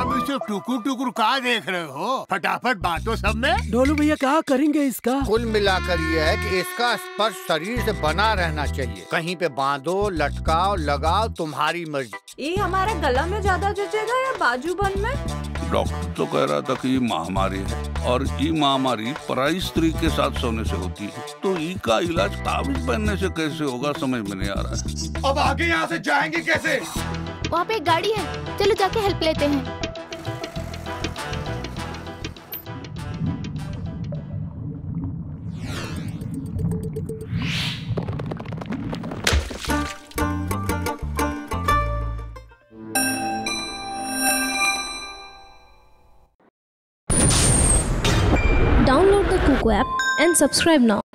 सिर्फ़ टुकुर टुकुर कहा देख रहे हो? फटाफट बांटो सब में। ढोलू भैया क्या करेंगे इसका? कुल मिलाकर ये है कि इसका स्पर्श शरीर से बना रहना चाहिए। कहीं पे बांधो लटकाओ लगाओ तुम्हारी मर्ज़ी। ये हमारे गला में ज़्यादा जचेगा या बाजूबन में? डॉक्टर तो कह रहा था कि ये महामारी है और ये महामारी पराई स्त्री के साथ सोने से होती है। तो ई का इलाज ताबीज पहनने से कैसे होगा समझ में नहीं आ रहा है। अब आगे यहाँ से जाएँगे कैसे? वहाँ पे एक गाड़ी है। चलो जाके हेल्प लेते हैं। App and subscribe now.